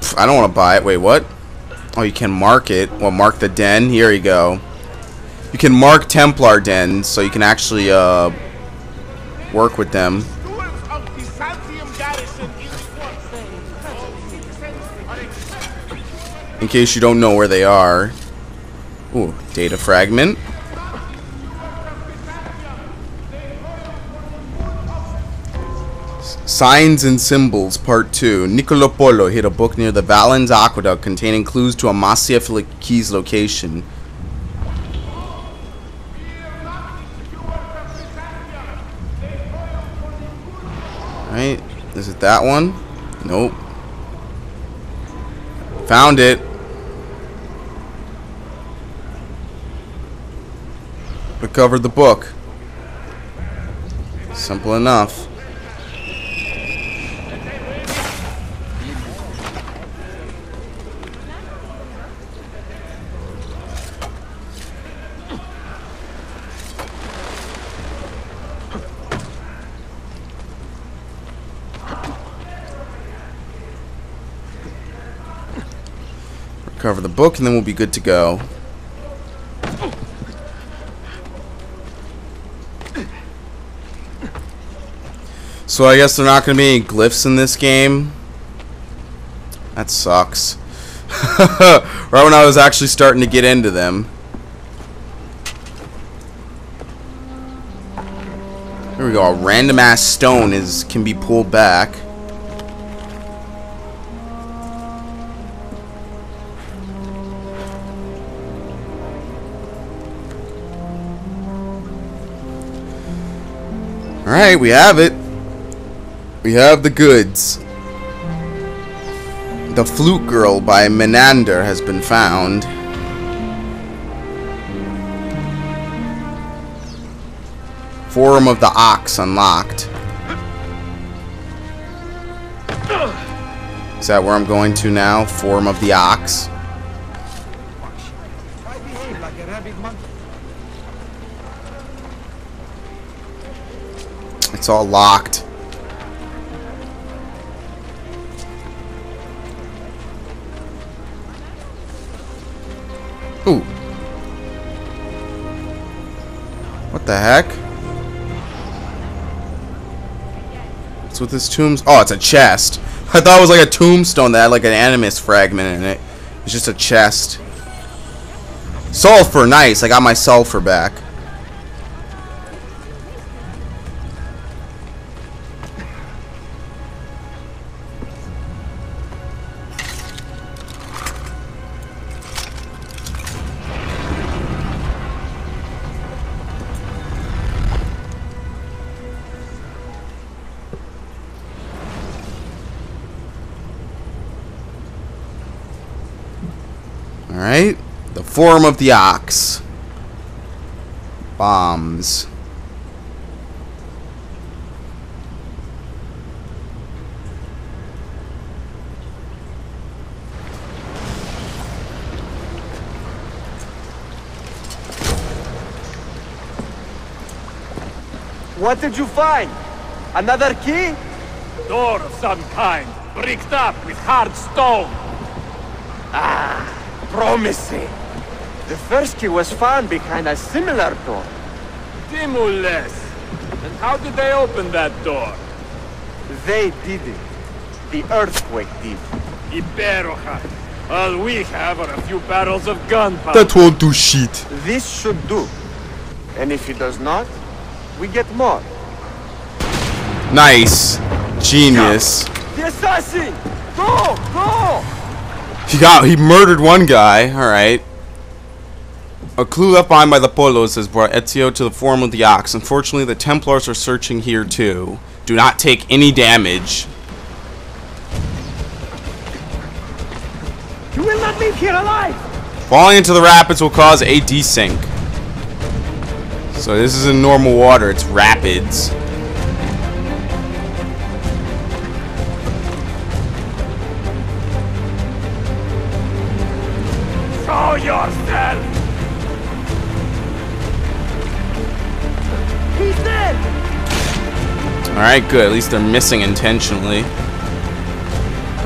Pff, I don't want to buy it. Wait, what? Oh, you can mark it. Well, mark the den. Here you go. You can mark Templar dens, so you can actually uh, work with them. In case you don't know where they are. Ooh, data fragment. Signs and Symbols, Part 2. Nicolo Polo hid a book near the Valens Aqueduct containing clues to Masyaf's location. Right? Is it that one? Nope. Found it. Recovered the book. Simple enough. Recover the book and then we'll be good to go. So I guess there are not going to be any glyphs in this game. That sucks. right when I was actually starting to get into them. Here we go. A random ass stone is can be pulled back. Alright, we have it. We have the goods. The Flute Girl by Menander has been found. Forum of the Ox unlocked. Is that where I'm going to now? Forum of the Ox. It's all locked. Ooh. What the heck? What's with this tombs? Oh, it's a chest. I thought it was like a tombstone that had like an animus fragment in it. It's just a chest. Sulfur, nice. I got my sulfur back. Alright. The Forum of the Ox. Bombs. What did you find? Another key? Door of some kind, bricked up with hard stone. Ah, promising. The first key was found behind a similar door. Timules. And how did they open that door? They did it. The earthquake did. Iberoja. All we have are a few barrels of gunpowder. That won't do shit. This should do. And if it does not, we get more. Nice. Genius. The assassin! Go! Go! He got he murdered one guy. All right. A clue left behind by the Polos has brought Ezio to the Forum of the Ox. Unfortunately, the Templars are searching here too. Do not take any damage. You will not leave here alive! Falling into the rapids will cause a desync. So this isn't normal water, it's rapids. Yourself! He's dead! Alright, good. At least they're missing intentionally.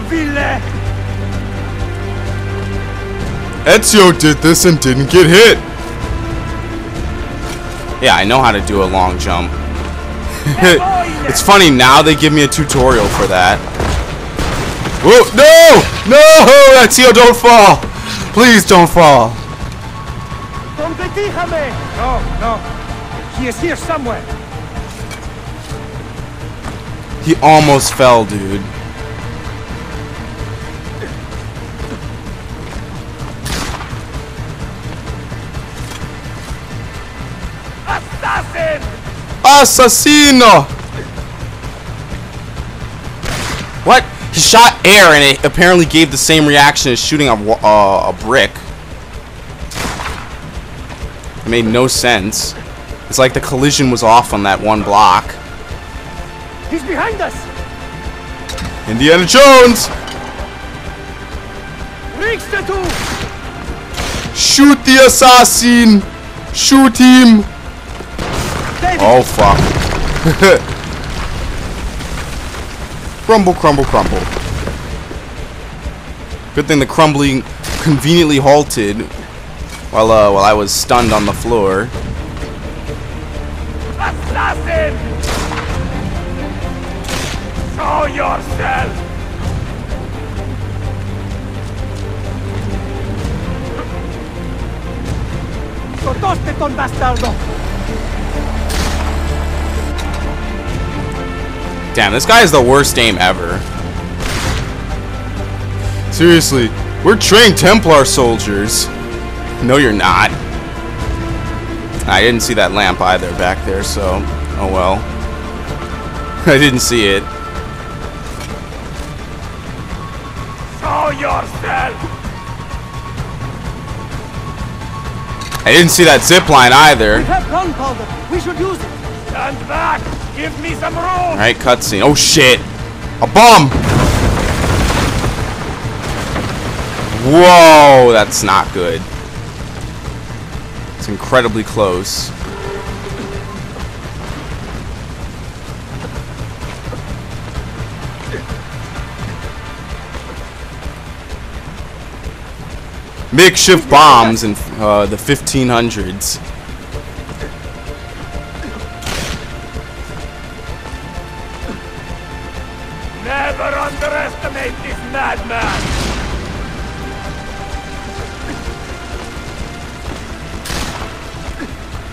Ville! Ezio did this and didn't get hit. Yeah, I know how to do a long jump. it's funny, now they give me a tutorial for that. Whoa, no! No! Ezio, don't fall! Please don't fall. Competijame! No, no. He is here somewhere. He almost fell, dude. Assassin! Assassino! What? He shot air and it apparently gave the same reaction as shooting a, uh, a brick. It made no sense. It's like the collision was off on that one block. He's behind us! Indiana Jones! Reach the two! Shoot the assassin! Shoot him! David! Oh fuck. crumble, crumble, crumble. Good thing the crumbling conveniently halted while uh, while I was stunned on the floor. Assassin! Show yourself! ¡Cortaste con bastardo! Damn, this guy is the worst aim ever. Seriously, we're trained Templar soldiers. No, you're not. I didn't see that lamp either back there, so oh well. I didn't see it. Show yourself! I didn't see that zip line either. We have gunpowder! We should use it! Stand back! Give me some room! Alright, cutscene. Oh shit! A bomb! Whoa, that's not good. It's incredibly close. Makeshift bombs in uh, the 1500s. Madman!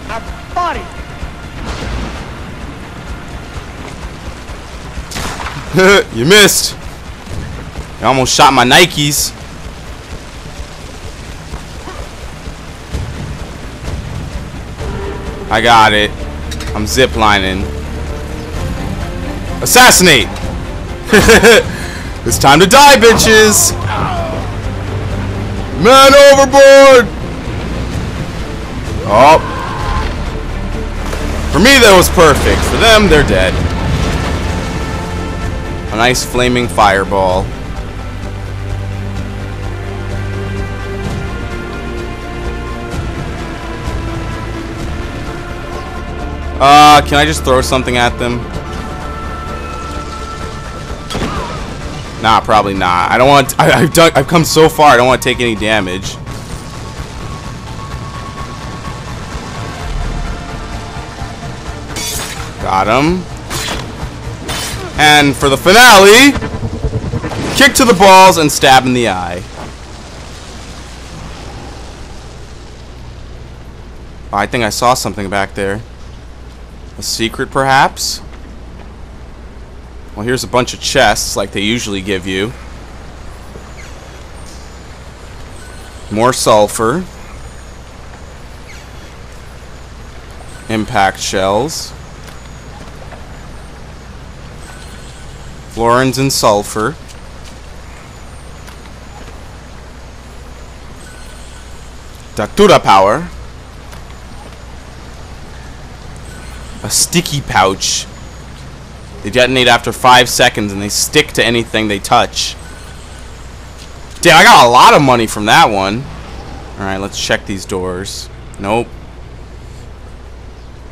A body! you missed. You almost shot my Nikes. I got it. I'm ziplining. Assassinate! it's time to die, bitches! Man overboard! Oh. For me, that was perfect. For them, they're dead. A nice flaming fireball. Uh, can I just throw something at them? Nah, probably not. I don't want. I, I've done. I've come so far. I don't want to take any damage. Got him. And for the finale, kick to the balls and stab in the eye. I think I saw something back there. A secret, perhaps? Well, here's a bunch of chests, like they usually give you. More sulfur. Impact shells. Florins and sulfur. Datura power. A sticky pouch. They detonate after five seconds and they stick to anything they touch. Damn, I got a lot of money from that one. Alright, let's check these doors. Nope.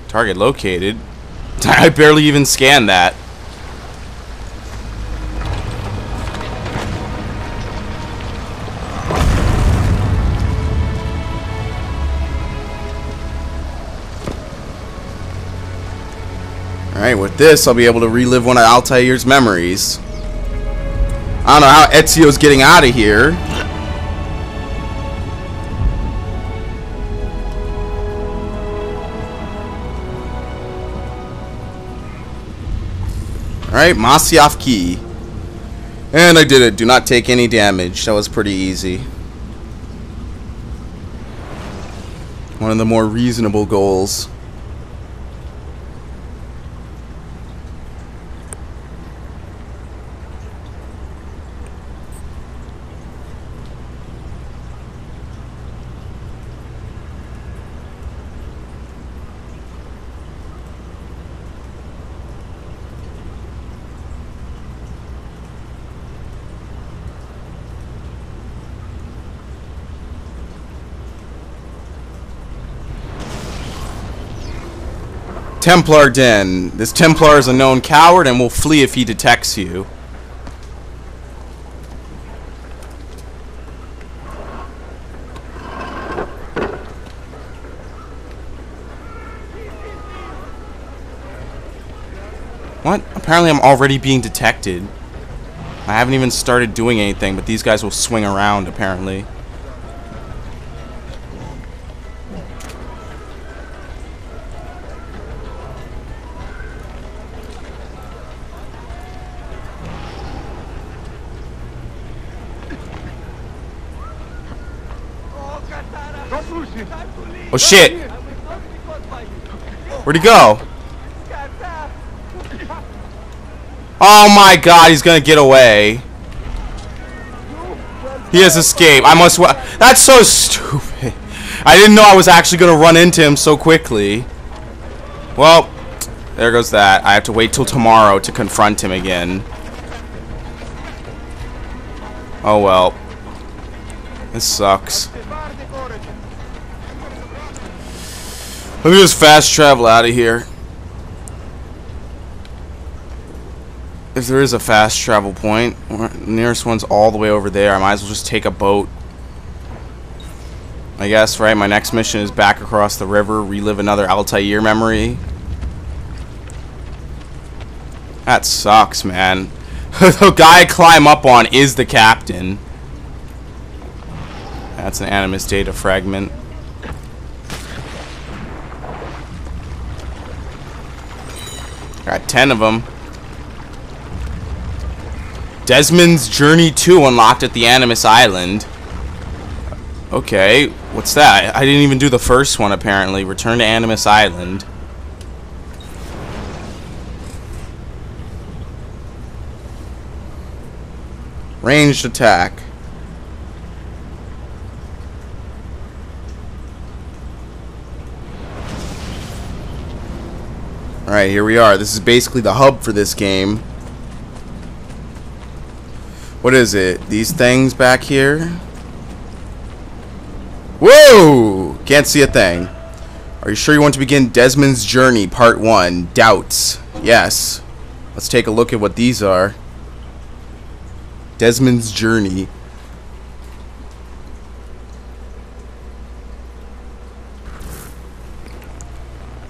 Target located. I barely even scanned that. Alright, with this, I'll be able to relive one of Altair's memories. I don't know how Ezio's getting out of here. Alright, Masyaf key. And I did it. Do not take any damage. That was pretty easy. One of the more reasonable goals. Templar Den. This Templar is a known coward and will flee if he detects you. What? Apparently I'm already being detected. I haven't even started doing anything, but these guys will swing around, apparently. Oh shit! Where'd he go? Oh my god, he's gonna get away. He has escaped. I must. That's so stupid. I didn't know I was actually gonna run into him so quickly. Well, there goes that. I have to wait till tomorrow to confront him again. Oh well. This sucks. Let me just fast travel out of here. If there is a fast travel point, nearest one's all the way over there. I might as well just take a boat. I guess, right? My next mission is back across the river, relive another Altair memory. That sucks, man. the guy I climb up on is the captain. That's an Animus data fragment. Got 10 of them. Desmond's Journey 2 unlocked at the Animus Island. Okay, what's that? I didn't even do the first one, apparently. Return to Animus Island. Ranged attack. Alright, here we are. This is basically the hub for this game. What is it? These things back here? Whoa! Can't see a thing. Are you sure you want to begin Desmond's Journey, Part 1? Doubts. Yes. Let's take a look at what these are. Desmond's Journey.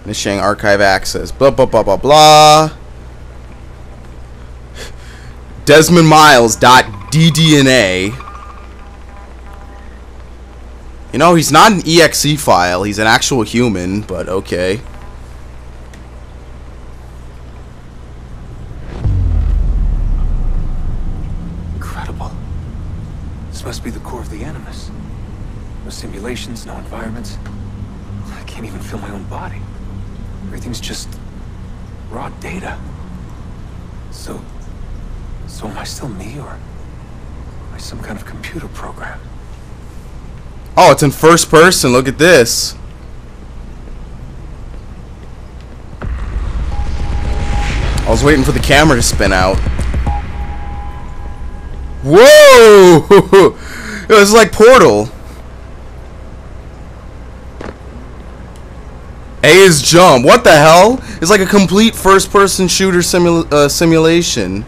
Initiating archive access. Blah, blah, blah, blah, blah. Desmond Miles dot DDNA. You know, he's not an EXE file. He's an actual human, but okay. Incredible. This must be the core of the Animus. No simulations, no environments. I can't even feel my own body. Everything's just raw data. So, so am I still me, or am I some kind of computer program? Oh, it's in first person. Look at this. I was waiting for the camera to spin out. Whoa! it was like Portal. A is jump. What the hell? It's like a complete first-person shooter simula uh, simulation.